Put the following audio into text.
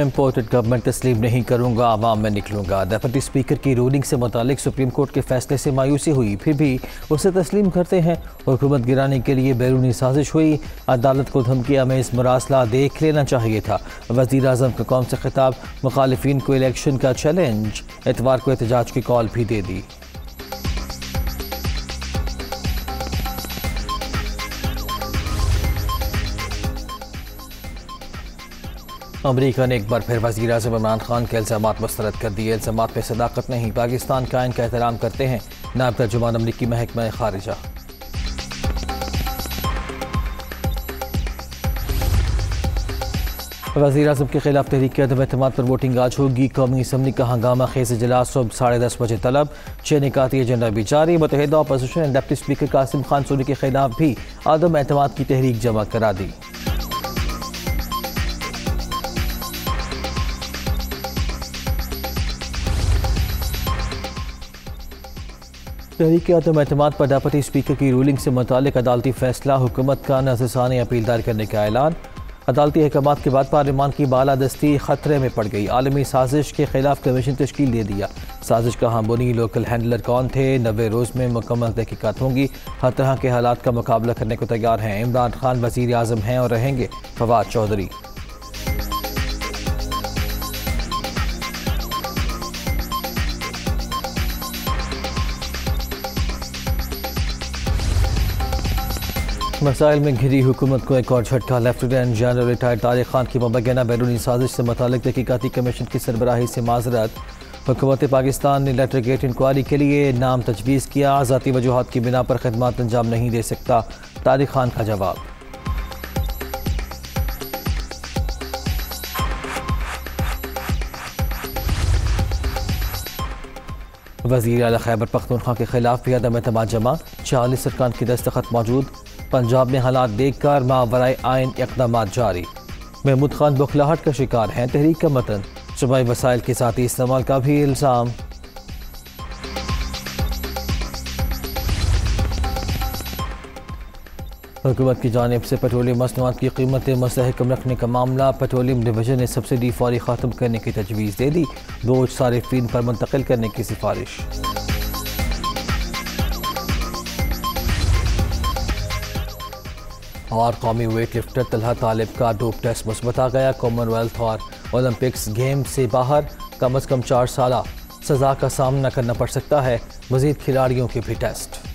Imported government तस्लीम नहीं करूँगा, आवाम में निकलूँगा। डिप्टी स्पीकर की रूलिंग से मुतालिक सुप्रीम कोर्ट के फैसले से मायूसी हुई। फिर भी उसे तस्लीम करते हैं हुकूमत गिराने के लिए बैरूनी साजिश हुई। अदालत को धमकिया में इस मरासला देख लेना चाहिए था। वज़ीर अजम का कौम से खिताब, मुखालफन को इलेक्शन का चैलेंज एतवार को एहतजाज की कॉल भी दे दी। अमरीका ने एक बार फिर वजी अजम इमरान खान के इल्ज़ाम मुस्तरद कर दिए। इल्ज़ाम में सदाकत नहीं, पाकिस्तान का इनका एहतराम करते हैं। नायब तर्जुमान अमरीकी महकमा खारिजा। वजी अजम के खिलाफ तहरीक अदम अहतमाद पर वोटिंग आज होगी। कौमी असम्बली का हंगामा खेज इजलास, सुबह साढ़े दस बजे तलब। छः निकाती एजेंडा भी जारी। मुतहदा opposition deputy speaker Qasim Khan Soni के खिलाफ भी आदम अहतमाद की तहरीक जमा करा दी। तहरीक आदम अहतमाद पर डेपटी स्पीकर की रूलिंग से मुतल अदालती फैसला हुकूमत का नजरसानी अपील दायर करने का ऐलान। अदालती अहकाम के बाद पार्लियामान की बालादस्ती खतरे में पड़ गई। आलमी साजिश के खिलाफ कमीशन तश्कील दे दिया। साजिश कहाँ बुनी लोकल हैंडलर कौन थे? नबे रोज़ में मुकम्मल तहकीकत होंगी। हर तरह के हालात का मुकाबला करने को तैयार हैं। इमरान खान वज़ीर अजम हैं और रहेंगे फवाद चौधरी। मसाइल में घिरी हुकूमत को एक और झटका। Lieutenant general retired Tariq Khan की मुबैना बैरूनी साजिश से मुतल तहकीकती कमीशन की सरबराही से माजरत। हुकूमत पाकिस्तान ने लेटर गेट इंक्वायरी के लिए नाम तजवीज़ किया। ज़ाती वजूहत की बिना पर खदमात अंजाम नहीं दे सकता। तारिक खान का जवाब। वज़ीर अला खैबर पख्तूनख्वा के खिलाफ भी अदम अतमाद जमा। चालीस सरकार की दस्तखत मौजूद। पंजाब में हालात देखकर मावरा आइन इकदाम जारी। महमूद खान बुखलाहट का शिकार हैं, तहरीक का मतन सुबह वसाइल के साथ इस्तेमाल का भी इल्ज़ाम। हुकूमत की जानब से पेट्रोलियम मसनूआत की कीमतें मस्तकम रखने का मामला, पेट्रोलियम डिवीज़न ने सब्सिडी फौरी ख़त्म करने की तजवीज़ दे दी। बोझ सारिफिन पर मुंतकिल करने की सिफारिश। और कौमी वेट लिफ्टर तलहा तालिब का डोप टेस्ट मुस्बत आ गया। कॉमनवेल्थ और ओलंपिक्स गेम से बाहर कम अज़ कम चार साल सज़ा का सामना करना पड़ सकता है। मजीद खिलाड़ियों के भी टेस्ट।